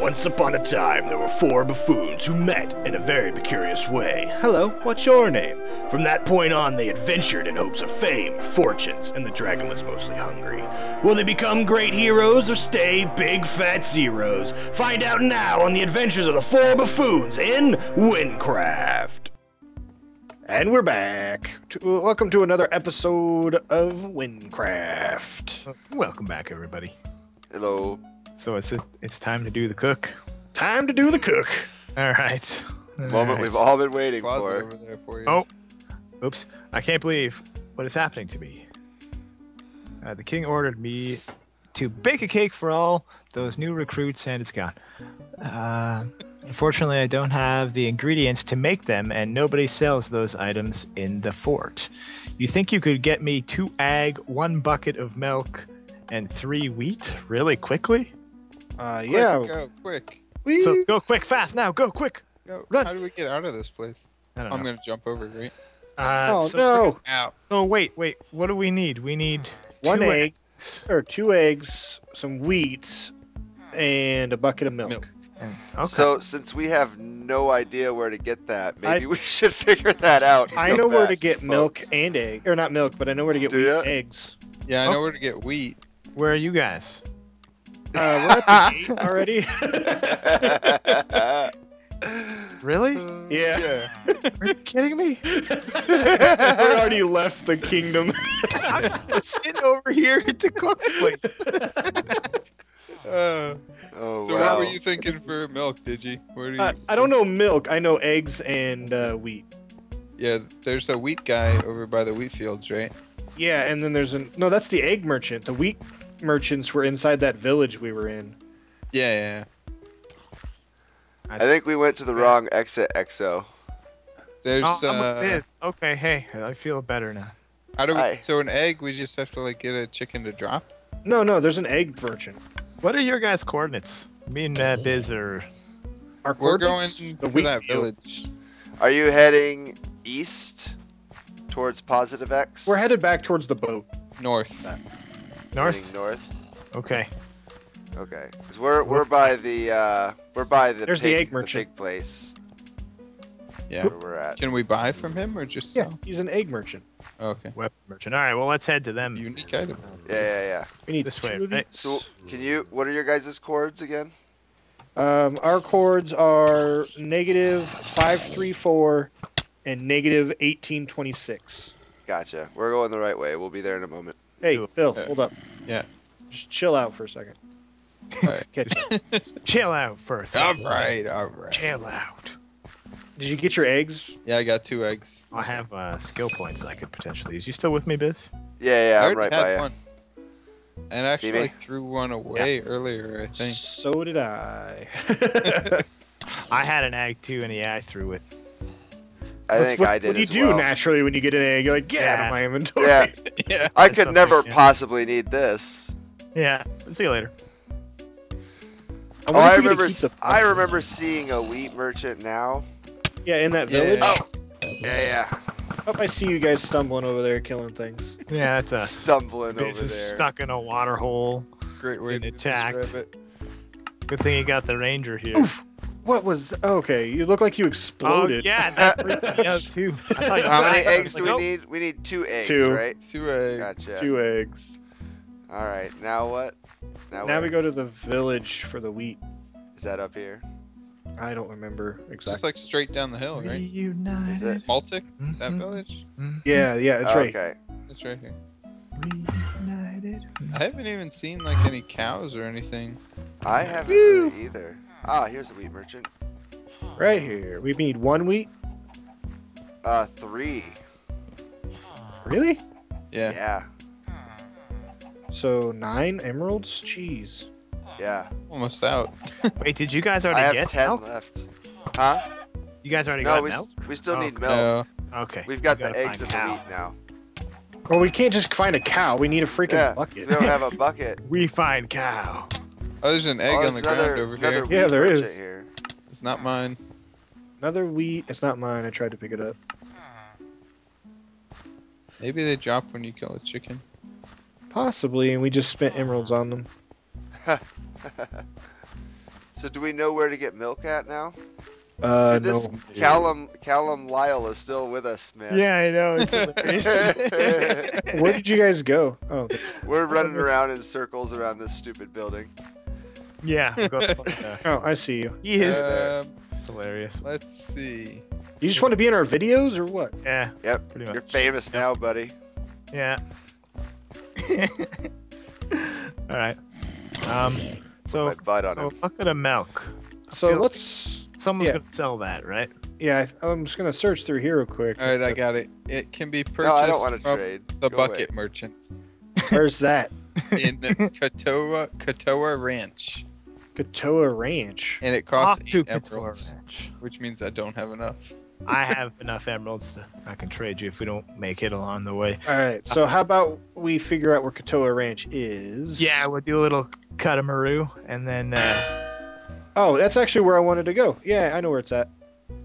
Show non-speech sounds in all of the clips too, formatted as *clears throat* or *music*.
Once upon a time, there were four buffoons who met in a very precarious way. Hello, what's your name? From that point on, they adventured in hopes of fame, fortunes, and the dragon was mostly hungry. Will they become great heroes or stay big fat zeros? Find out now on the adventures of the four buffoons in Wynncraft. And we're back. To, welcome to another episode of Wynncraft. Welcome back, everybody. Hello. So it's it's time to do the cook. Time to do the cook. All right. The moment we've all been waiting for. over there for you. Oh. Oops! I can't believe what is happening to me. Uh, the king ordered me to bake a cake for all those new recruits, and it's gone. Uh, unfortunately, I don't have the ingredients to make them, and nobody sells those items in the fort. You think you could get me two egg, one bucket of milk, and three wheat really quickly? Uh, Quick, yeah. Go quick. we- So go quick, fast now, go quick. Go. Run. How do we get out of this place? I don't I'm gonna jump over, right? Uh, oh so no! Ow. So wait, wait. What do we need? We need One two egg, eggs. or two eggs, some wheat, and a bucket of milk. Milk. Okay. So since we have no idea where to get that, maybe I- we *laughs* should figure that out. I know where to get folks. milk and egg, or not milk, but I know where to get Do wheat eggs. Yeah, I Oh. know where to get wheat. Where are you guys? Uh, we're at the gate already. Really? yeah, Are you kidding me? we already left the kingdom. I'm sitting over here at the cook's place. *laughs* Uh, Oh so wow. what were you thinking for milk, did you? Where do you? Uh, I don't know milk. I know eggs and uh, wheat. Yeah, there's a wheat guy over by the wheat fields, right? Yeah, and then there's an no. That's the egg merchant. The wheat merchants were inside that village we were in. Yeah, yeah. I think we went to the wrong exit, EXO. There's Oh, I'm uh, with Okay, hey, I feel better now. how do we? Hi. So an egg, we just have to like get a chicken to drop. No, no, there's an egg merchant. What are your guys' coordinates? Me and uh, Bizz are. Our We're going coordinates- to the that field. village. Are you heading east towards positive X? We're headed back towards the boat. North. North. Heading north. Okay. Okay. Cause we're we're by the uh we're by the There's the egg merchant. big place Yeah. where we're at. Can we buy from him or just Yeah, sell? he's an egg merchant. Okay. Weapon merchant. All right. Well, let's head to them. Unique item. Yeah, yeah, yeah. We need This way, of right? these. So can you? What are your guys' cords again? Um, our cords are negative five three four and negative eighteen twenty six. Gotcha. We're going the right way. We'll be there in a moment. Hey, Cool. Phil, Yeah. hold up. Yeah. Just chill out for a second. Alright. Catch *laughs* up. Chill out first. all right. All right. Chill out. Did you get your eggs? Yeah, I got two eggs. I have uh, skill points I could potentially use. You still with me, Bizz? Yeah, yeah. I I'm right had by you. one. And actually. I threw one away earlier. I think. So did I. *laughs* *laughs* I had an egg too, and yeah, I threw it. I That's think what, I did What do you as do well. naturally when you get an egg? You're like, get out of my inventory. Yeah. *laughs* *laughs* yeah. I could okay, never yeah. possibly need this. Yeah. See you later. I Oh, I if we could remember. keep I remember seeing a wheat merchant now. Yeah, in that Yeah. village. Oh, yeah, yeah. Oh, I see you guys stumbling over there, killing things. Yeah, that's a Stumbling over is there. stuck in a water hole. Great way Getting to attacked. Good thing you got the ranger here. Oof. What was? Okay, you look like you Oh exploded. yeah, that freaked me out too. I thought you How many died. I was eggs do like, we oh. need? We need two eggs, Two. right? Two eggs. Gotcha. Two eggs. All right. Now what? Now, Now we go to the village for the wheat. Is that up here? I don't remember exactly. Just like straight down the hill, right? Reunited. Is it? Maltic, that Mhm. village. Mhm. Yeah, yeah, it's right. Okay. It's right here. Reunited. I haven't even seen like any cows or anything. I haven't really either. Ah, here's the wheat merchant. Right here. We need one wheat. Uh, three. Really? Yeah. Yeah. So nine emeralds? Jeez. Yeah. Almost out. *laughs* Wait, did you guys already get it? I have get ten milk? left. Huh? You guys already No, got we, milk? s- we still Oh, need milk. No. Okay. We've got we the eggs find and the wheat now. Well, we can't just find a cow. We need a freaking Yeah. bucket. We don't have a *laughs* bucket. We find cow. Oh, there's an egg oh, on the another, ground over another here. Yeah, there is. Here. It's not mine. Another wheat. It's not mine. I tried to pick it up. Maybe they drop when you kill a chicken. Possibly, and we just spent emeralds on them. *laughs* So do we know where to get milk at now? Uh, Dude, this no. Callum Callum Lyle is still with us, man. Yeah, I know. It's *laughs* hilarious. *laughs* Where did you guys go? Oh, We're running around in circles around this stupid building. Yeah. we'll *laughs* go *laughs* there. oh, I see you. He is there. Um, It's hilarious. let's see. You just want to be in our videos or what? Yeah. Yep, Pretty much. You're much. famous now, buddy. Yeah. *laughs* All right. Um. So, My butt on so him. bucket of milk. So feel- let's. Someone's Yeah. gonna sell that, right? Yeah, I th- I'm just gonna search through here real quick. All right, I got it. It can be purchased No, I don't want to from trade. the Go Bucket away. Merchant Where's that? in Katoa Katoa Ranch, Katoa Ranch. and it costs to eight emeralds, Ranch. which means I don't have enough. I *laughs* have enough emeralds. To, I can trade you if we don't make it along the way. All right. So how about we figure out where Katoa Ranch is? Yeah, we'll do a little cutamaroo, and then. Uh, Oh, that's actually where I wanted to go. Yeah, I know where it's at.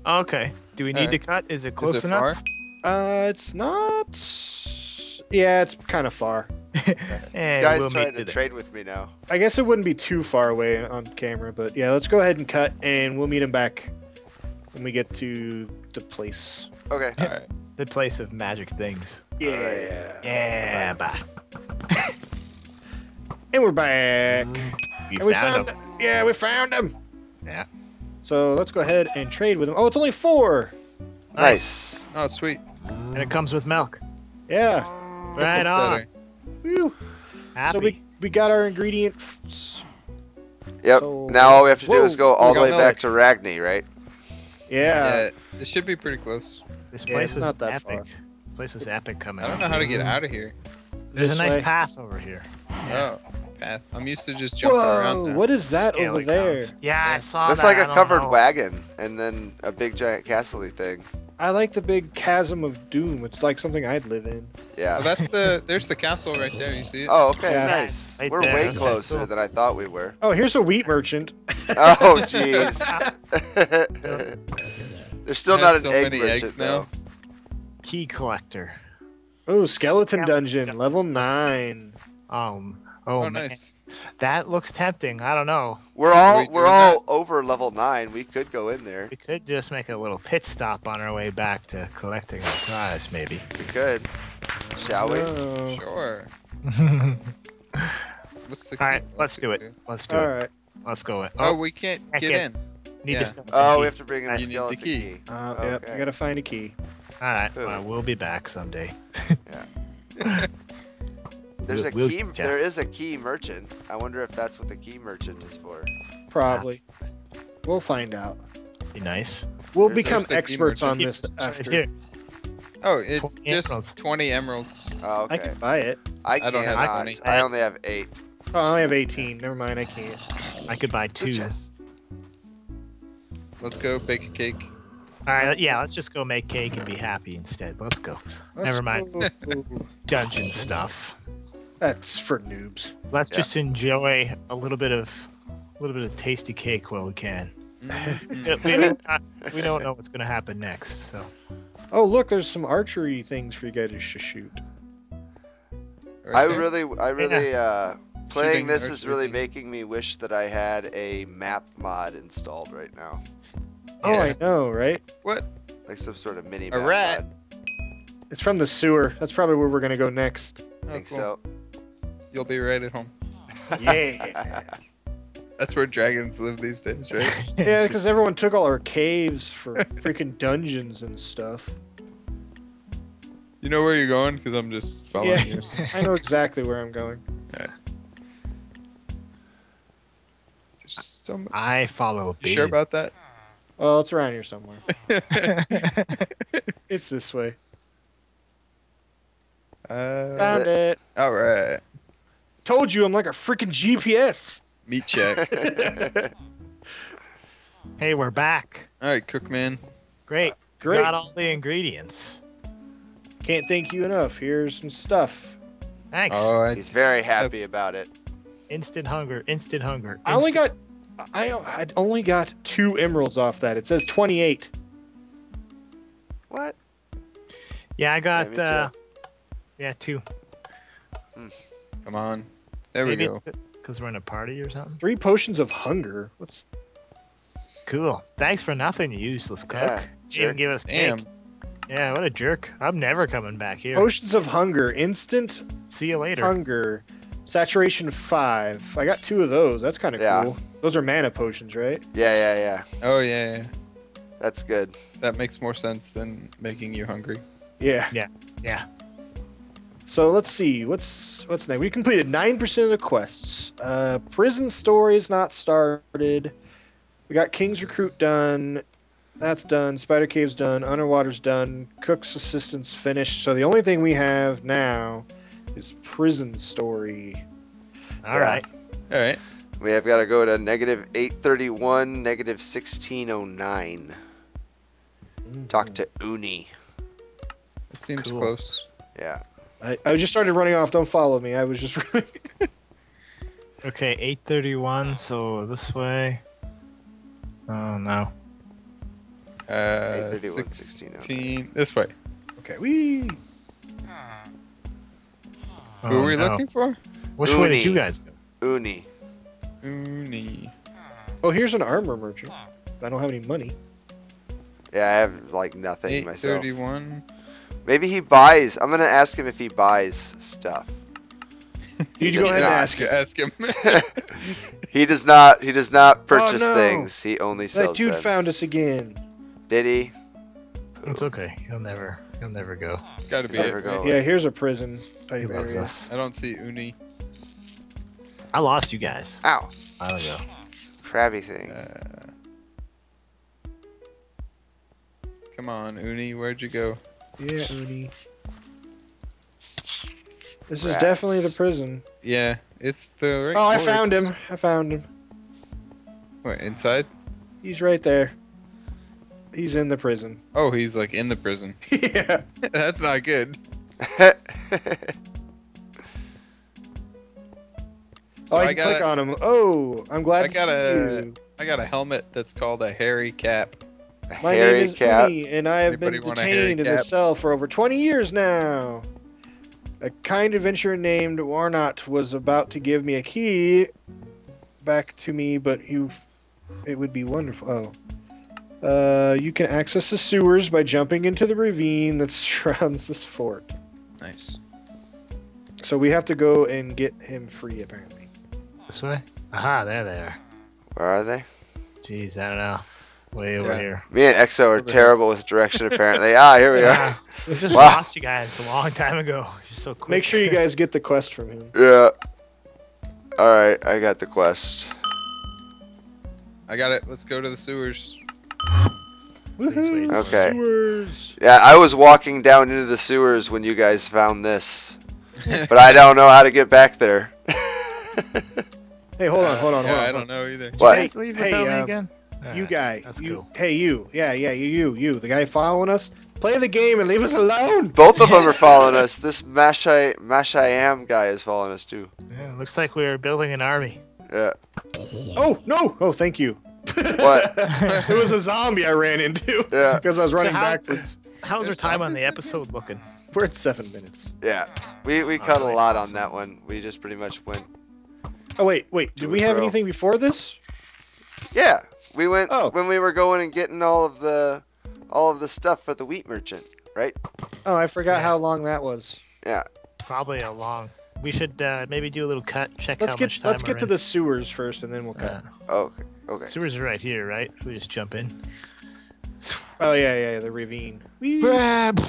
okay. Do we need to cut? Is it close Is it enough? Uh, it's not. Yeah, it's kind of far. *laughs* This And guy's we'll trying to you there. trade with me now. I guess it wouldn't be too far away on camera, but yeah, let's go ahead and cut, and we'll meet him back when we get to the place. Okay. *laughs* All right. The place of magic things. Yeah. Yeah, bye. *laughs* And we're back. Mm, you And we found found him. Yeah, we found him. Yeah. So let's go ahead and trade with him. Oh, it's only four. Nice. Oh, sweet. And it comes with milk. Yeah. That's Right on. better. Woo. Happy. So we we got our ingredients. Yep. So- now all we have to do is go all the way milk. back to Ragni, right? Yeah. Yeah, it should be pretty close. this place it's was not that epic. far. This place was epic coming. I don't know how to get out of here. There's This a nice way. path over here. Oh, path. I'm used to just jumping around. Whoa! now. What is that over there? counts. Yeah, I Yeah. saw Looks that. like I a don't covered know. wagon and then a big giant castle thing. I like the big chasm of doom. It's like something I'd live in. Yeah. Oh, that's the. There's the castle right there. You see it? Oh, okay, Yeah. nice. Right We're there, way okay, closer cool. than I thought we were. Oh, here's a wheat merchant. *laughs* Oh, jeez. *laughs* There's still not an so egg many merchant eggs though. now. Key collector. Oh, skeleton Skeleton dungeon, dungeon. level nine. Um. Oh, Oh, nice. That looks tempting. I don't know. We're all we we're doing all over level nine. We could go in there. We could just make a little pit stop on our way back to collecting our prize, maybe. We could. Shall we? Sure. All *laughs* What's the? right, key? let's do it. do? Let's do All it. right. Let's go. In. Oh, Oh, we can't I get can't- in. need yeah. to skeleton Oh, we have to bring in the You the skeleton key. key. Uh, yeah, Okay. I gotta find a key. All right. Well, we'll be back someday. *laughs* There's We'll- a we'll key. There is a key merchant. I wonder if that's what the key merchant is for. Probably. We'll find out. Be nice. We'll There's- become there's experts on this *laughs* It's right after. here. Oh, it's 20 just emeralds. 20 emeralds. Oh, I okay. can buy it. I, I don't can't. have not. money. I only have eight. Oh, I only have 18. Never mind, I can't. I could buy two. chest. Let's go bake a cake. All right. Yeah. Let's just go make cake and be happy instead. Let's go. Let's Never mind. go- *laughs* Dungeon stuff. That's for noobs. Let's Yeah. just enjoy a little bit of, a little bit of tasty cake while we can. Mm. *laughs* we, don't, uh, we don't know what's gonna happen next, so. Oh, look, there's some archery things for you guys to shoot. Right I there. really, I really, uh, playing Shooting this is really thing. making me wish that I had a map mod installed right now, Oh, Yes. I know, right? What? like some sort of mini A map rat. mod. It's from the sewer. That's probably where we're gonna go next. Oh, I think cool. so. You'll be right at home. *laughs* Yeah. That's where dragons live these days, right? *laughs* yeah, because everyone took all our caves for freaking dungeons and stuff. You know where you're going? Because I'm just following Yeah. you. *laughs* I know exactly where I'm going. There's some... I follow. You sure about that? Well, it's around here somewhere. It's this way. uh, Found it. all right. Told you I'm like a freaking GPS. Meat check. *laughs* Hey, we're back. all right, Cookman. Great. Great. Got all the ingredients. Can't thank you enough. Here's some stuff. Thanks. Oh, He's very happy about it. instant hunger. Instant hunger. I only got I I only got two emeralds off that. It says 28. What? Yeah, I got. me too. uh, yeah, two. Come on. There we go. because we're in a party or something. Three potions of hunger. What's Cool. Thanks for nothing, you useless cook. Yeah, Didn't even give us Damn. cake. Yeah, what a jerk. I'm never coming back here. Potions of hunger, instant See you later. hunger, saturation five. I got two of those. That's kind of Yeah. cool. Those are mana potions, right? Yeah, yeah, yeah. Oh yeah, yeah. That's good. That makes more sense than making you hungry. Yeah. Yeah. yeah. So let's see. What's what's next? We completed nine percent of the quests. Uh, prison stories not started. We got King's Recruit done. That's done. Spider Cave's done. Underwater's done. Cook's Assistance finished. So the only thing we have now is Prison Story. All Yeah. right. All right. We have got to go to negative 831, negative 1609. Talk to Uni. It seems Cool. close. Yeah. I, I just started running off. Don't follow me. I was just *laughs* running. Okay, 831, so this way. Oh no. Uh, 831, 16. This way. okay. Wee. Oh, Who are we no. looking for? Which way did you guys go? Uni. Uni. Oh, here's an armor merchant. I don't have any money. Yeah, I have like nothing myself. 831. Maybe he buys. I'm gonna ask him if he buys stuff. *laughs* You go ahead and not. ask. Ask, him. ask *laughs* him. He does not. He does not purchase no. things. He only sells. That dude them. found us again. Did he? It's okay. He'll never, he'll never go. it's got to be Never it. go. Yeah, here's a prison He loves us. I don't see Uni. I lost you guys. Ow! I don't know. Crabby thing. Uh, come on, Uni. Where'd you go? Yeah, Uni. This is definitely the prison. Yeah, it's the. Right Oh, I towards- found him. I found him. What, inside? He's right there. He's in the prison. Oh, he's like in the prison. *laughs* *laughs* yeah. That's not good. *laughs* So oh, I I, can got click a, on him. Oh, I'm glad I to got see a- you. I got a helmet that's called a hairy cap. My Hairy name is cat. Uni, and I have Anybody been want a hairy detained in this cell for over 20 years now. A kind adventurer named Warnot was about to give me a key back to me, but you, it would be wonderful. Oh. Uh, you can access the sewers by jumping into the ravine that *laughs* surrounds this fort. Nice. So we have to go and get him free, apparently. This way? Aha, there they are. Where are they? Jeez, I don't know. Way over Yeah. here. Me and Exo are terrible with direction, apparently. ah, here we *laughs* are. We just Wow. lost you guys a long time ago. You're so quick. Make sure you *laughs* guys get the quest from him. Yeah. Alright, I got the quest. I got it. Let's go to the sewers. Woohoo! Okay. Sewers. Yeah, I was walking down into the sewers when you guys found this. *laughs* But I don't know how to get back there. Hey, hold on, hold on, yeah, hold on. I don't know either. Did What? you guys leave Hey, without me You Alright, guy, that's you, cool. hey you, yeah, yeah, you, you, you, the guy following us. Play the game and leave us alone. Both of them are *laughs* following us. This Mashai Mashayam guy is following us too. Yeah, looks like we're building an army. Yeah. Oh no! Oh, thank you. What? *laughs* it was a zombie I ran into *laughs* Yeah. because I was running how- backwards. How's our time on the zombies in episode looking? We're at seven minutes. Yeah. We we oh, cut a Alright, lot on awesome. that one. We just pretty much went Oh wait, wait. Did Do we have bro. anything before this? Yeah. We went Oh. when we were going and getting all of the all of the stuff for the wheat merchant, right? Oh, I forgot Yeah. how long that was. Yeah, probably a long. We should uh, maybe do a little cut. Check Let's how get much time let's we're get to in. the sewers first, and then we'll cut. Uh, Oh, okay. Okay. sewers are right here, right? We just jump in. Oh yeah, yeah, the ravine. Whee. Grab.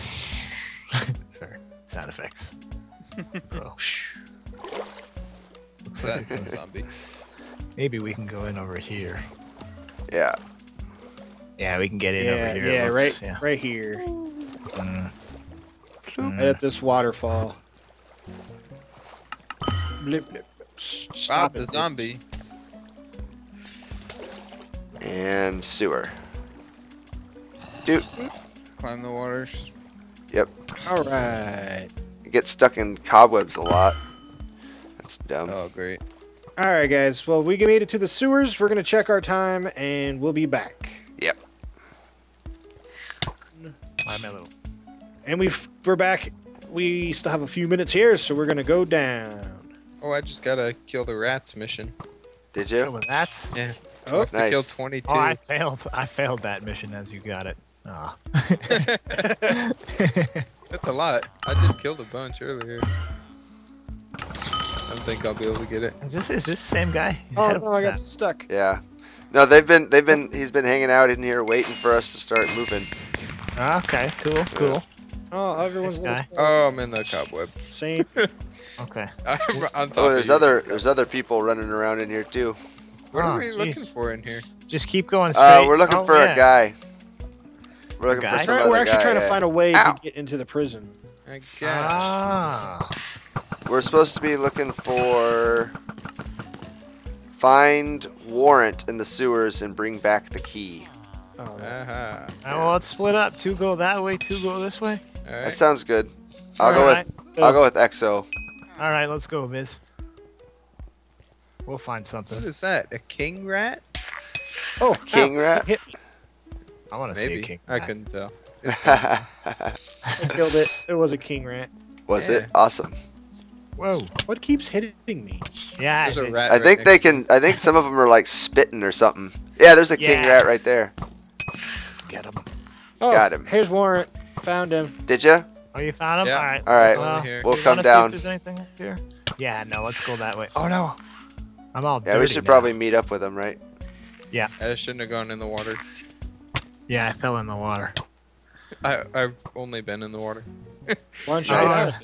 *laughs* Sorry, sound effects. *laughs* Bro, looks That like *laughs* zombie. Maybe we can go in over here. Yeah. Yeah, we can get in Yeah, over here. yeah, looks- right, Yeah. right here, Mm, Ploop. right at this waterfall. Blip, blip. S- Bob Stop the it, zombie. And sewer. Dude, Climb the waters. Yep. All right. you get stuck in cobwebs a lot. That's dumb. Oh, great. All right, guys. Well, we made it to the sewers. We're gonna check our time, and we'll be back. Yep. My mellow. And we've we're back. We still have a few minutes here, so we're gonna go down. Oh, I just gotta kill the rats mission. Did Go you? with that. Yeah. I have to kill 22. Oh, I failed. I failed that mission as you got it. Ah. *laughs* That's a lot. I just killed a bunch earlier. I don't think I'll be able to get it. is this is this the same guy? He's Oh no, I got stuck. Yeah. No, they've been they've been he's been hanging out in here waiting for us to start moving. Okay, cool, cool. Oh, everyone's This guy. Oh, I'm in the cobweb. same. *laughs* Okay. *laughs* I'm on top Oh, there's other there's other people running around in here too. What are Oh, we looking for in here? Just keep going straight. Uh, we're looking Oh, for yeah. a guy. We're looking guy? for some We're, other we're actually guy, trying to find a way Ow. to get into the prison. I guess. Ah. We're supposed to be looking for find warrant in the sewers and bring back the key. Oh, no. Aha. Uh, well, let's split up. Two go that way, two go this way. That sounds good. I'll go Alright. with I'll go with EXO. All right, let's go, Bizz. We'll find something. What is that? A king rat? oh, King ow, rat. hit. I want to see a Maybe. king. I couldn't tell. *laughs* I killed it. It was a king rat. Was Yeah. it awesome? Whoa. What keeps hitting me? Yeah. There's a rat. I right think next they can. I think some of them are like spitting or something. Yeah, there's a king rat right there. Let's get him. Oh, Got him. Here's warrant. Found him. Did you? Oh, you found him? Yeah. All right. All right. Well, We'll come wanna see down. If there's anything up here? Yeah, no, let's go that way. Oh, no. I'm all Yeah, we should now. probably meet up with them, right? Yeah. I shouldn't have gone in the water. Yeah, I fell in the water. I, I've only been in the water. Lunch. Nice.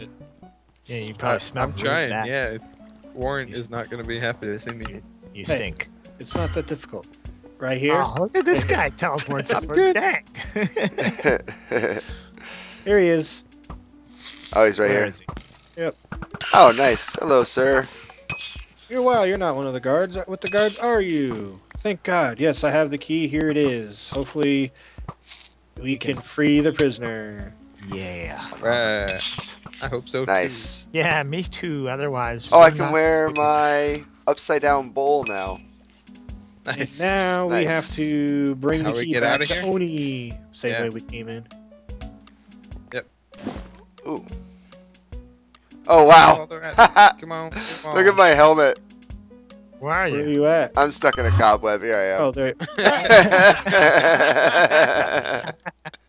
Hour. Yeah, you probably smell I'm trying. Yeah, it's Warren is not going to be happy to see me. You Hey. stink. It's not that difficult. Right here. Oh, look at this *laughs* guy teleports I'm good. Dang. *laughs* Here he is. oh, he's right Where here. is he? Oh, nice. Hello, sir. You're well. You're not one of the guards. Uh, what the guards are you? Thank God. Yes, I have the key. Here it is. Hopefully, we can free the prisoner. Yeah. Right. I hope so. too. Nice. Yeah, me too. Otherwise. Oh, I can not- wear my upside down bowl now. Nice. Now we have to bring How the we key get back outta to here? Oni. Same Yeah. way we came in. Yep. Ooh. Oh wow. All the rats. Look *laughs* Come on. Come at my helmet. Where are you? Where are you? you at? I'm stuck in a cobweb. Here I Oh, am. there. it's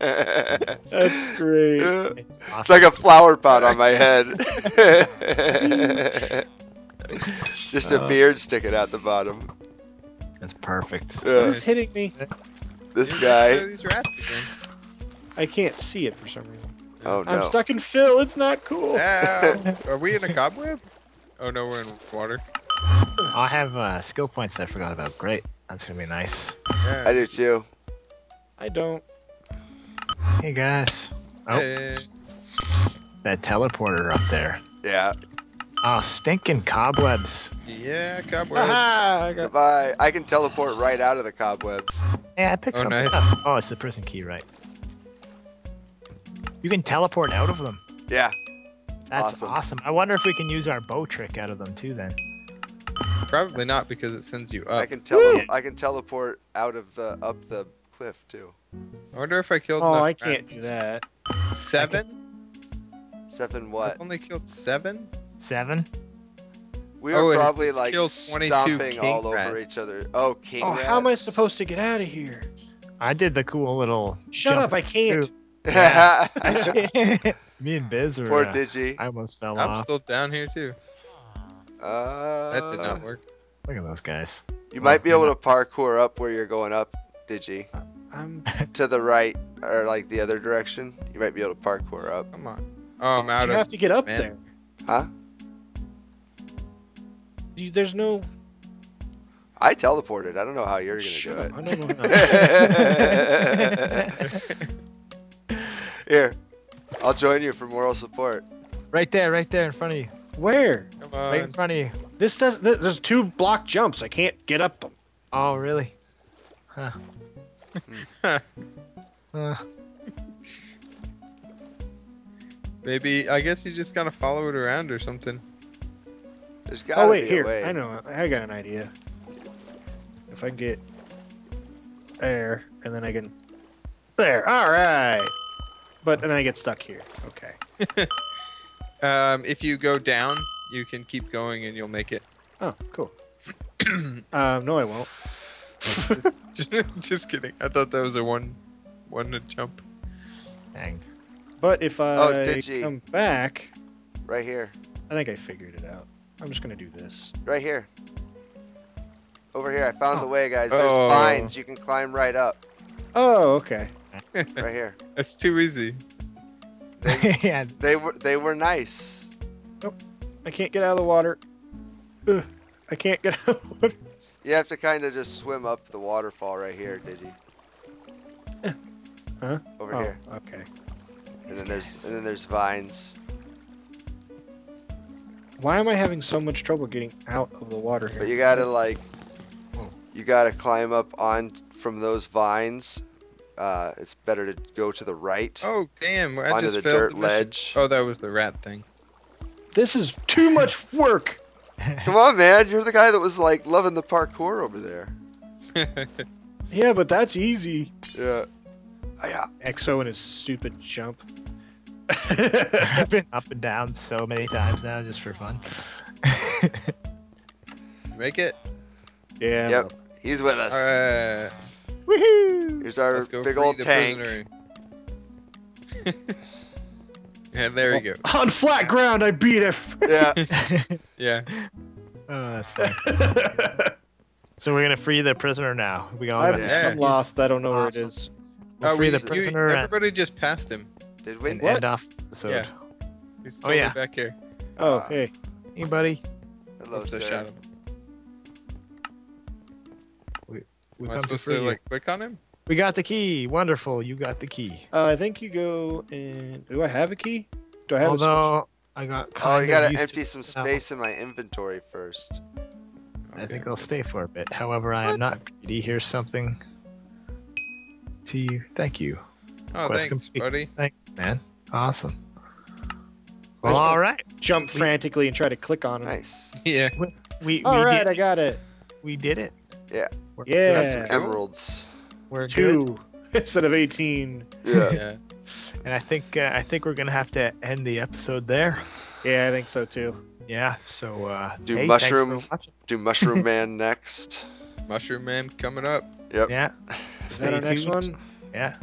*laughs* *laughs* That's great. It's awesome. like a flower pot on my head. *laughs* Just a Uh. beard sticking out the bottom. That's perfect. Yeah. Who's hitting me? This guy. These rats again. I can't see it for some reason. Oh no! I'm stuck in Phil. It's not cool. Ow. Are we in a cobweb? Oh no, we're in water. I have uh, skill points I forgot about. Great. That's gonna be nice. Yeah. I do too. I don't. Hey guys. Oh, Hey. that teleporter up there. Yeah. Oh, stinking cobwebs. Yeah, cobwebs. Aha! I got. Goodbye. I can teleport right out of the cobwebs. Yeah, I picked Oh, something nice. up. Oh, it's the prison key, right? You can teleport out of them. Yeah. That's Awesome. awesome. I wonder if we can use our bow trick out of them too. Then. Probably not because it sends you up. I can tele- I can teleport out of the up the cliff too. I wonder if I killed. Oh, enough I can't rats. do that. Seven? Seven what? I've only killed seven. Seven. We Oh, are and probably like killed 22 stomping king all over rats. each other. Oh, king Oh, how am I supposed to get out of here? I did the cool little. Shut jump up! I can't. *laughs* Yeah. *laughs* *laughs* Me and Bizz were. Poor uh, Digi. I almost fell off. I'm still down here too. Uh, That did not work. Look at those guys. You might be Well, able to parkour up where you're going up, Digi. I'm. *laughs* To the right or like the other direction. You might be able to parkour up. Come on. Oh, I'm out You of. have to get up man. there. Huh? You, there's no. I teleported. I don't know how you're gonna Shut do up. I it. don't know. *laughs* *laughs* Here, I'll join you for moral support. Right there, right there in front of you. Where? Come Right in front of you. This does. th- There's two block jumps. I can't get up them. Oh, really? Huh. *laughs* Uh, Maybe I guess you just gotta follow it around or something. There's gotta Oh wait, be here. a way. I know. I got an idea. If I get there, and then I can there. All right. But and then I get stuck here. Okay. *laughs* Um, if you go down, you can keep going and you'll make it. Oh, cool. *clears throat* um, no, I won't. *laughs* just, just kidding. I thought that was a one, one to jump. Dang. but if I Oh, did come back, Right here. I think I figured it out. I'm just gonna do this. Right here. Over here. I found the way, guys. There's Oh. vines. You can climb right up. Oh, okay. Right here. *laughs* That's too easy. *laughs* yeah. They were they were nice. Nope. I can't get out of the water. Ugh, I can't get *laughs* out of the water. You have to kind of just swim up the waterfall right here, Digi. *coughs* Huh? Over Oh, here. okay. And then there's and then there's vines. Why am I having so much trouble getting out of the water here? But you gotta like Whoa. you gotta climb up on from those vines. Uh, it's better to go to the right Oh damn! I onto just the dirt mission. ledge. Oh, that was the rat thing. This is too much work. *laughs* Come on, man! You're the guy that was like loving the parkour over there. *laughs* Yeah, but that's easy. Yeah. Ah, yeah. EXO and his stupid jump. *laughs* I've been up and down so many times now just for fun. Make it. yeah. Yep. He's with us. All right. Woohoo! Here's our big old tank. prisoner. *laughs* and there we go. *laughs* On flat ground, I beat it. Yeah. *laughs* Yeah. oh, that's fine. So we're gonna free the prisoner now. We all I'm, Yeah. I'm lost. I don't know where it is. Awesome. We'll Oh, free we- the you- prisoner and, everybody just passed him. Did we? and What? end off episode. Yeah. He's Oh, yeah. back here. Oh, Uh, hey. Anybody? Hello, Oops, I sir. shot him. We Am I come to supposed to like click on him? We got the key. Wonderful. You got the key. Uh, I think you go and. Do I have a key? Do I have a Although I got Oh, you gotta empty some it now. space in my inventory first. I think I'll stay for a bit. However, I am not greedy. Here's something to you. Thank you. Oh, Quest thanks, complete. buddy. Thanks, man. Awesome. I Well, just all don't- jump frantically and try to click on it? Nice. Yeah. We we All right, did, I got it. we did it. Yeah. We're, Yeah. Got some Yeah. emeralds. We're good. Two *laughs* instead of 18. Yeah. Yeah. And I think uh, I think we're gonna have to end the episode there. Yeah, I think so too. Yeah. So uh, Do hey, mushroom- Do Mushroom *laughs* Man next. Mushroom Man coming up. Yep. Yeah. Is that our next one? Yeah.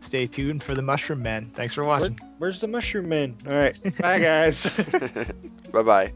Stay tuned for the Mushroom Man. Thanks for Where, watching. where's the mushroom man? All right. Bye, guys. *laughs* bye bye.